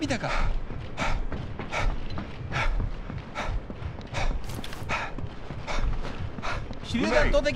見たか？手榴弾投擲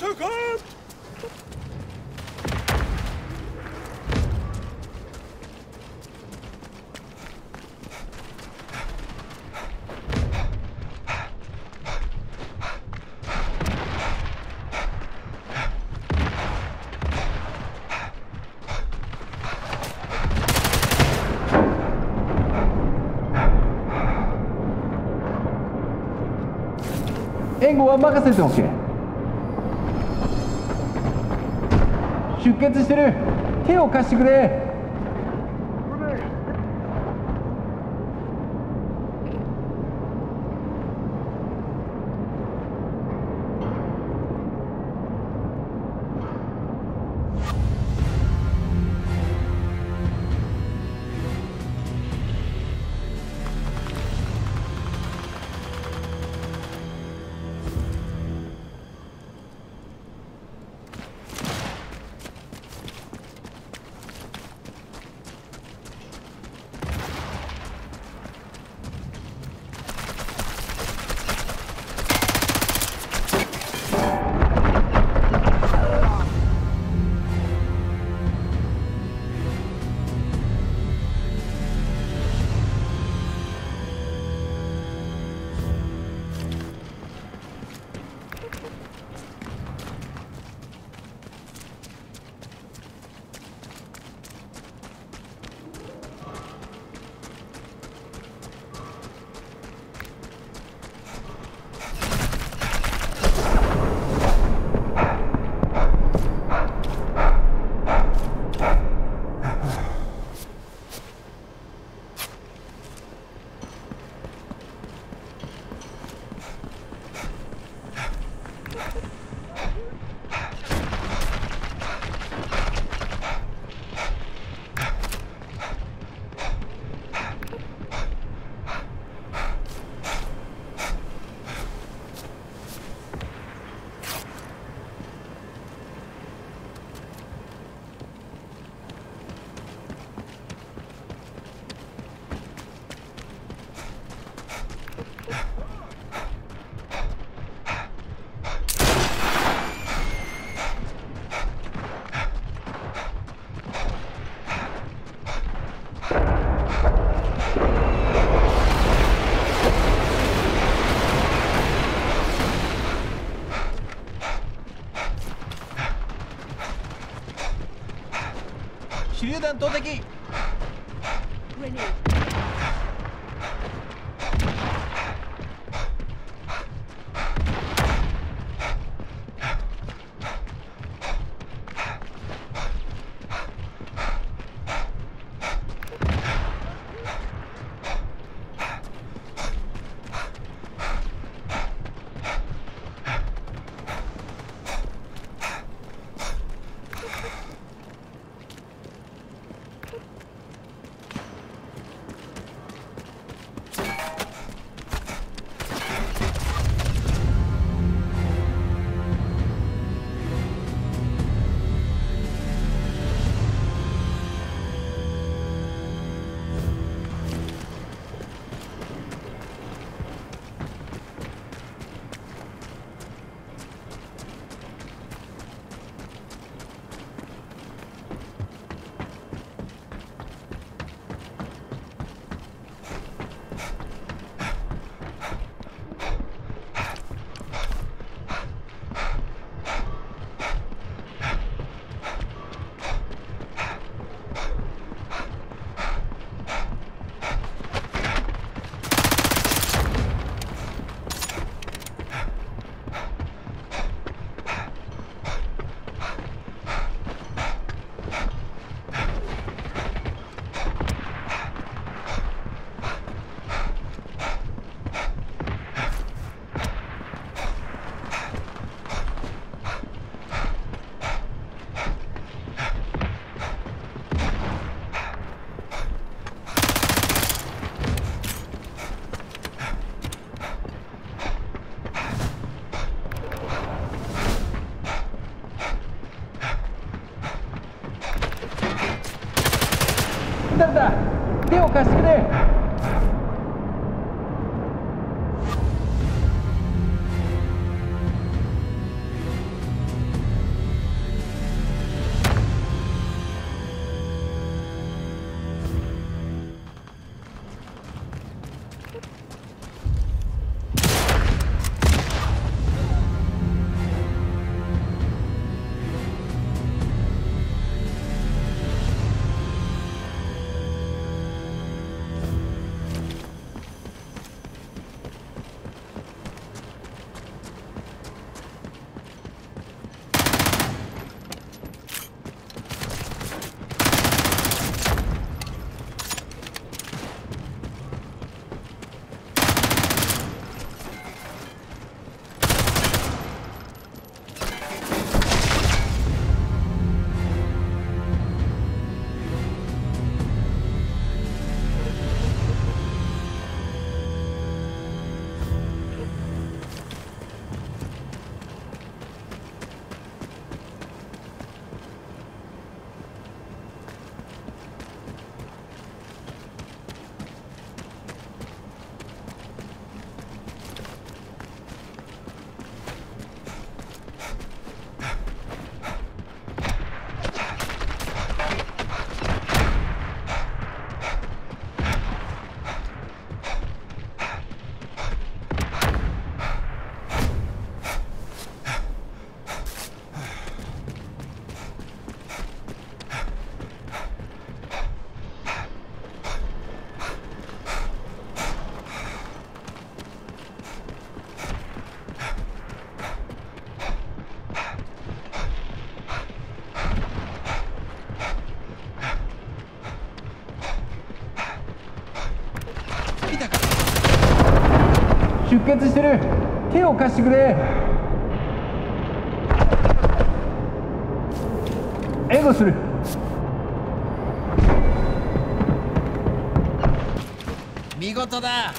Granate e 援護は任せ出血してる。手を貸してくれ。手榴弾おかしくね投擲血してる。手を貸してくれ。援護する。見事だ。